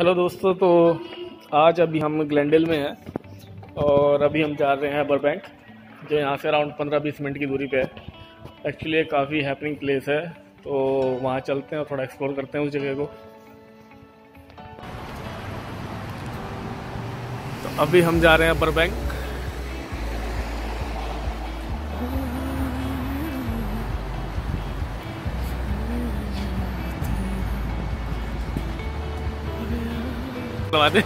Hello दोस्तों तो आज अभी हम ग्लैंडल में हैं और अभी हम जा रहे हैं अबर बैंक जो यहाँ से अराउंड 15-20 मिनट की दूरी पे है। एक्चुअली काफ़ी हैपनिंग प्लेस है तो वहाँ चलते हैं और थोड़ा एक्सप्लोर करते हैं उस जगह को। तो अभी हम जा रहे हैं अबर बैंक दे।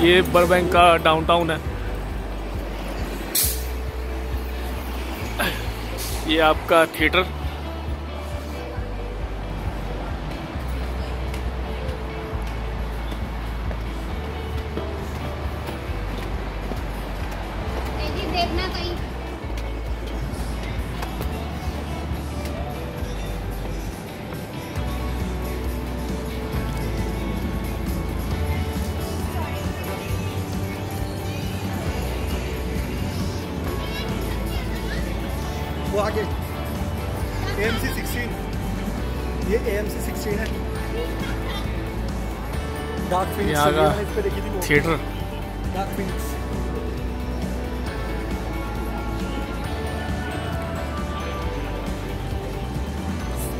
ये बरबैंक का डाउनटाउन है। ये आपका थिएटर देखना कहीं। वो आगे। ए एम सी सिक्सटीन ये ए एम सी सिक्सटीन है। डार्क फिनिक्स पे देखी थी theatre dark phoenix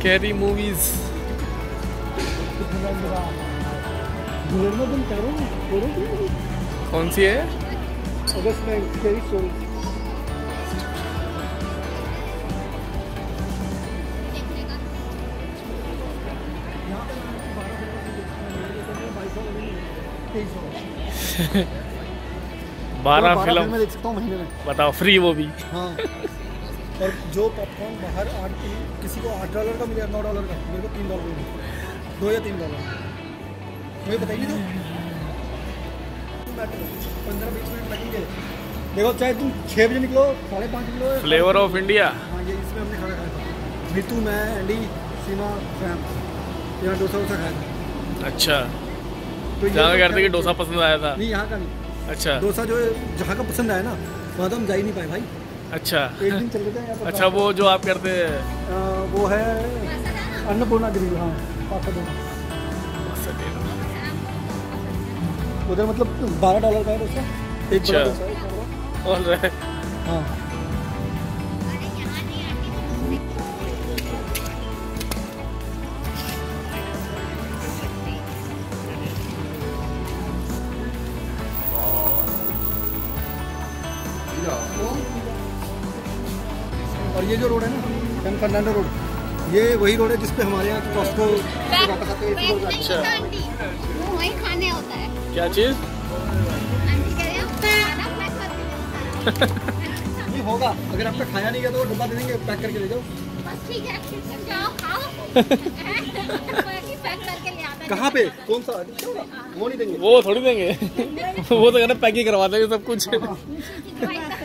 carry movies करो करो कौन सी है? अगस्त में स्केरी स्टोरी बारह फ़िल्म। में देख सकता हूँ महीने में। बताओ फ्री वो भी। हाँ। और जो पॉपकॉर्न बाहर आठ किसी को आठ डॉलर का मिलेगा नौ डॉलर का मेरे को तीन डॉलर दो या तीन डॉलर मुझे बताइए तो पंद्रह बीस मिनट लगेंगे। देखो चाहे तुम छः बजे निकलो साढ़े पाँच निकलो। फ्लेवर ऑफ़ इंडिया हाँ ये इसमें हमने खाना खाया था। मीतू मैं एंडी सीमा सैम यहाँ डोसा वोसा खाया था। अच्छा। तो जहाँ तो कहते कि डोसा पसंद आया था? नहीं यहाँ का नहीं। अच्छा। डोसा जो जहाँ का पसंद आया ना वहाँ तो हम जा ही नहीं पाए भाई। अच्छा। एक दिन चल रहे थे अच्छा वो जो आप करते हैं। वो है अन्नपूर्णा गिरी हाँ उधर मतलब बारह डॉलर का है डोसा। एक अच्छा। डोसा। ऑल राइट हाँ। और ये जो रोड है ना सैन फर्नांडो रोड ये वही रोड है जिसपे हमारे यहाँ कॉस्को वापस आते हैं। नहीं वहीं खाने होता है। क्या चीज़? है है। ये होगा अगर आपने खाया नहीं गया तो वो डब्बा दे देंगे पैक करके ले जाओ। बस ठीक है तुम जाओ खाओ। पैक करके ले आता है कहाँ पे? कौन सा? वो नहीं देंगे। वो थोड़ी देंगे। वो तो कहना पैकिंग करवा देंगे सब कुछ।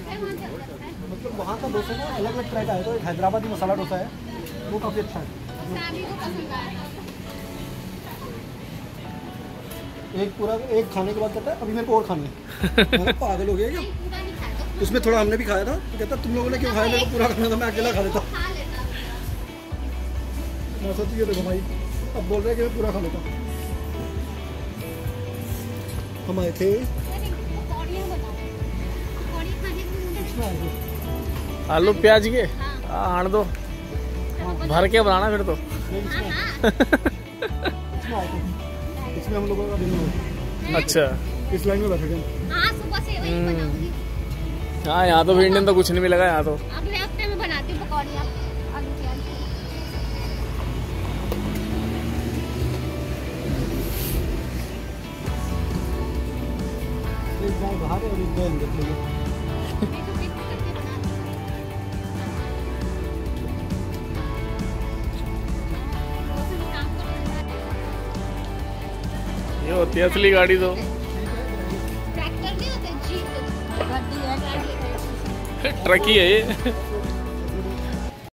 मतलब वहाँ का डोसा ना अलग अलग तरह का है तो एक हैदराबादी मसाला डोसा है वो काफ़ी अच्छा है। सामी को पसंद आया एक पूरा एक खाने के बाद कहता है अभी मेरे को और खानी है। पागल हो गया क्या? तो उसमें थोड़ा हमने भी खाया था तो कहता तुम लोगों ने क्यों खाया? मेरे को पूरा खाना था मैं अकेला खा लेता खा लेता मैं सोची ये देखो भाई अब बोल रहे हैं कि मैं पूरा खा लेता। हम आए थे। आलू प्याज के हाँ। आण दो। भर के बनाना फिर तो। इसमें हाँ इसमें हम लोगों का दिन अच्छा। इस लाइन में बैठे हाँ बनाऊँगी। हाँ यहाँ तो भी इंडियन तो कुछ नहीं मिलेगा यहाँ तो। ये होती है असली गाड़ी तो। ट्रैक्टर नहीं होता जीप ट्रक ही है ये।